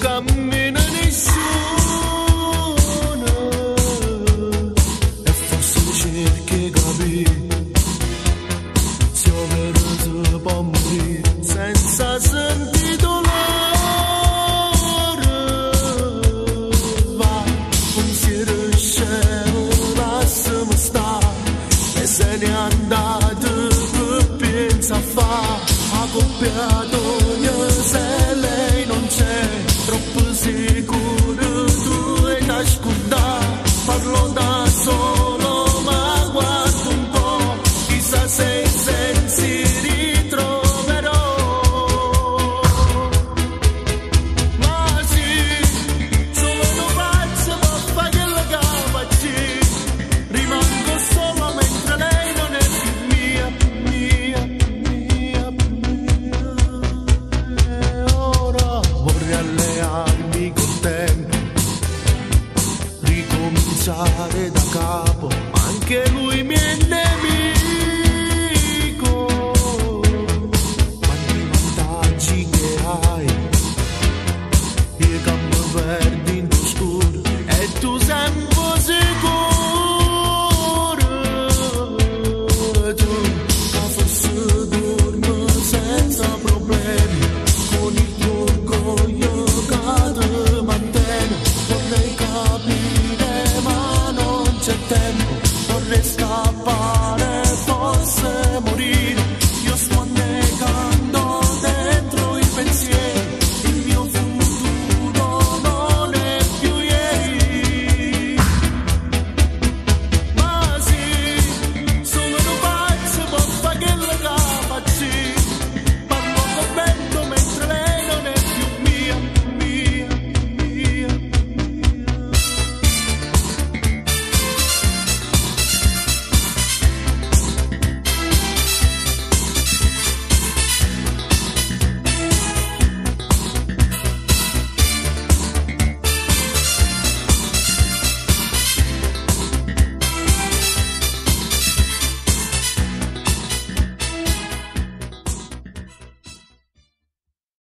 cammina nessuno e forse cerchi capire se vero si può morire senza sentire e se n'è andato che pensa a fa accoppiato te ricominciare da capo anche lui mi è